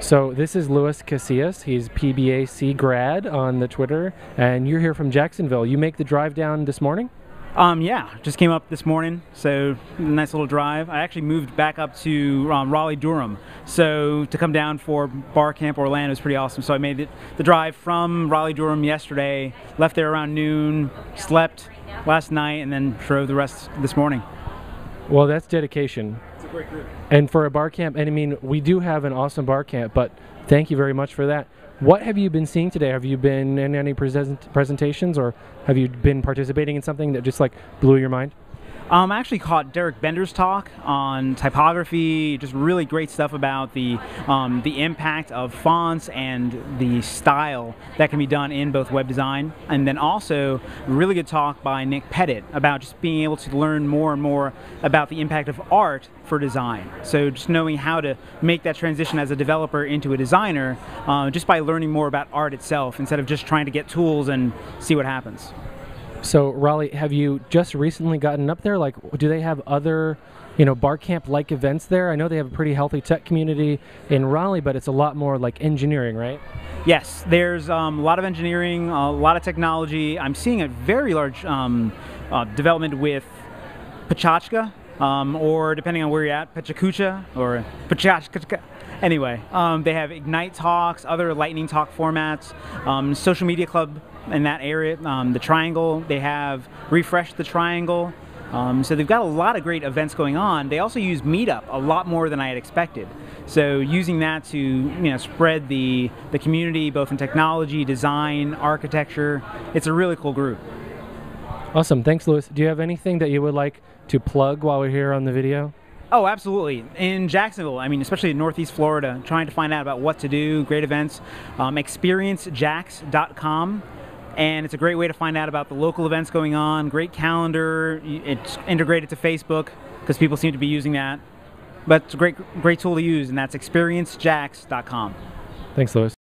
So this is Luis Casillas. He's PBAC grad on the Twitter, and you're here from Jacksonville. You make the drive down this morning? Um, yeah, just came up this morning, so nice little drive. I actually moved back up to um, Raleigh Durham, so to come down for Bar Camp Orlando is pretty awesome. So I made it, the drive from Raleigh Durham yesterday, left there around noon, slept last night, and then drove the rest this morning. Well, that's dedication. Great group. And for a bar camp, and I mean, we do have an awesome bar camp, but thank you very much for that. What have you been seeing today? Have you been in any present presentations or have you been participating in something that just like blew your mind? Um, I actually caught Derek Bender's talk on typography, just really great stuff about the um, the impact of fonts and the style that can be done in both web design. And then also, really good talk by Nick Pettit about just being able to learn more and more about the impact of art for design. So just knowing how to make that transition as a developer into a designer, uh, just by learning more about art itself instead of just trying to get tools and see what happens. So Raleigh, have you just recently gotten up there? Like, do they have other, you know, bar camp like events there? I know they have a pretty healthy tech community in Raleigh, but it's a lot more like engineering, right? Yes, there's um, a lot of engineering, a lot of technology. I'm seeing a very large um, uh, development with Pachachka, um, or depending on where you're at, PechaKucha or Pachachka. Anyway, um, they have Ignite talks, other Lightning talk formats, um, social media club in that area, the Triangle. They have Refresh the Triangle. So they've got a lot of great events going on. They also use Meetup a lot more than I had expected. So using that to you know spread the the community both in technology, design, architecture. It's a really cool group. Awesome. Thanks, Luis. Do you have anything that you would like to plug while we're here on the video? Oh, absolutely. In Jacksonville, I mean, especially in Northeast Florida, trying to find out about what to do, great events, um, experiencejax.com. And it's a great way to find out about the local events going on, great calendar. It's integrated to Facebook because people seem to be using that. But it's a great, great tool to use, and that's experiencejax.com. Thanks, Luis.